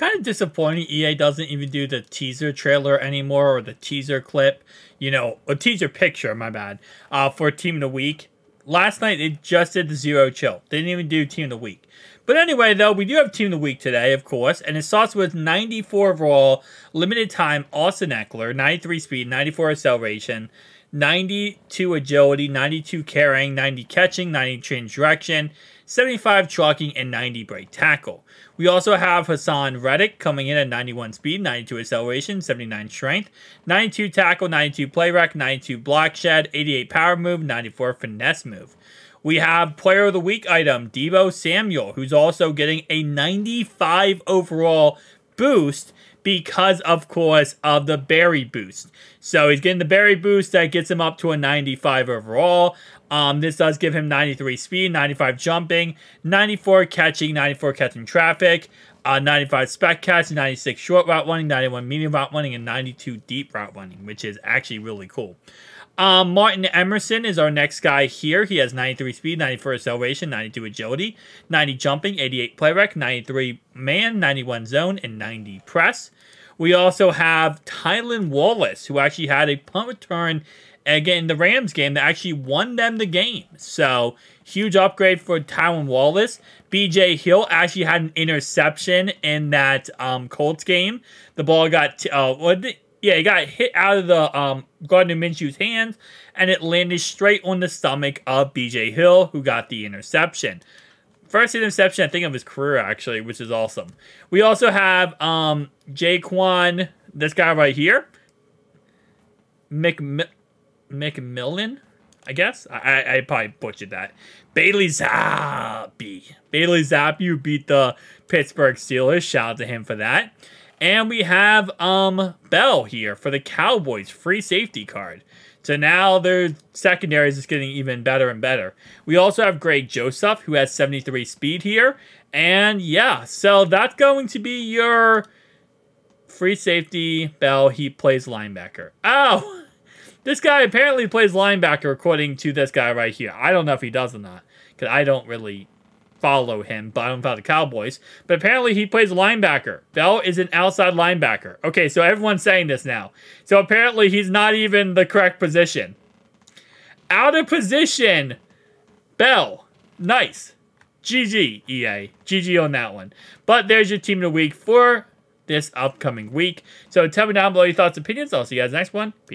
kind of disappointing EA doesn't even do the teaser trailer anymore or the teaser clip, you know, a teaser picture, my bad, uh, for Team of the Week. Last night, they just did the Zero Chill. They didn't even do Team of the Week. But anyway, though, we do have Team of the Week today, of course, and it starts with 94 overall, limited time, Austin Ekeler, 93 speed, 94 acceleration, 92 agility, 92 carrying, 90 catching, 90 change direction, 75 trucking, and 90 break tackle. We also have Haason Reddick coming in at 91 speed, 92 acceleration, 79 strength, 92 tackle, 92 play rec, 92 block shed, 88 power move, 94 finesse move. We have player of the week item, Deebo Samuel, who's also getting a 95 overall boost because, of course, of the berry boost. So he's getting the berry boost that gets him up to a 95 overall. Um, this does give him 93 speed, 95 jumping, 94 catching, 94 catching traffic, uh, 95 spec catch, 96 short route running, 91 medium route running, and 92 deep route running, which is actually really cool. Um, Martin Emerson is our next guy here. He has 93 speed, 94 acceleration, 92 agility, 90 jumping, 88 play rec, 93 man, 91 zone, and 90 press. We also have Tylan Wallace, who actually had a punt return again in the Rams game that actually won them the game. So huge upgrade for Tylan Wallace. BJ Hill actually had an interception in that um, Colts game. The ball got uh, what yeah, he got hit out of the um, Gardner Minshew's hands, and it landed straight on the stomach of B.J. Hill, who got the interception. First interception, I think, of his career, actually, which is awesome. We also have um, Jaquan, this guy right here, McMillan, I guess. I, I probably butchered that. Bailey Zappe. Bailey Zappe, who beat the Pittsburgh Steelers. Shout out to him for that. And we have um Bell here for the Cowboys free safety card. So now their secondary is just getting even better and better. We also have Greg Joseph, who has 73 speed here. And yeah, so that's going to be your free safety Bell. He plays linebacker. Oh, this guy apparently plays linebacker according to this guy right here. I don't know if he does or not, because I don't really follow him, but I don't follow the Cowboys. But apparently he plays linebacker. Bell is an outside linebacker. Okay, so everyone's saying this now. So apparently he's not even the correct position. Out of position. Bell. Nice. GG, EA. GG on that one. But there's your team of the week for this upcoming week. So tell me down below your thoughts and opinions. I'll see you guys next one. Peace.